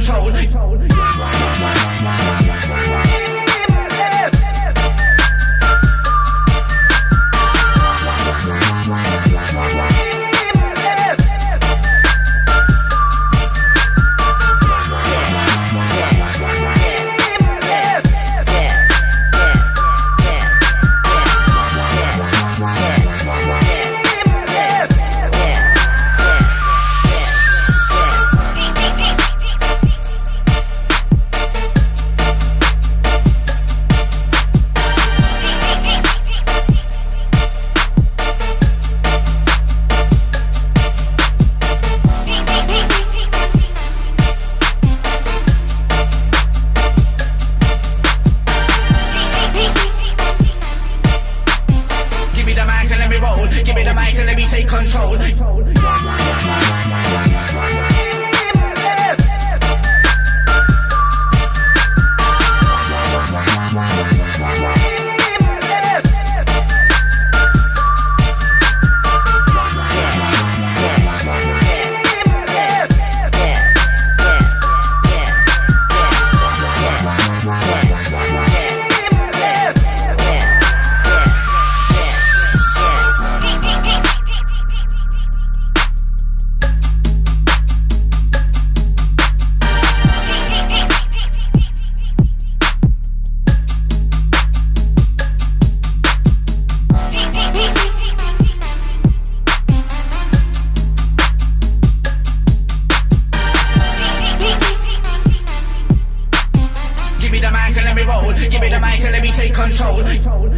control. Take control. control.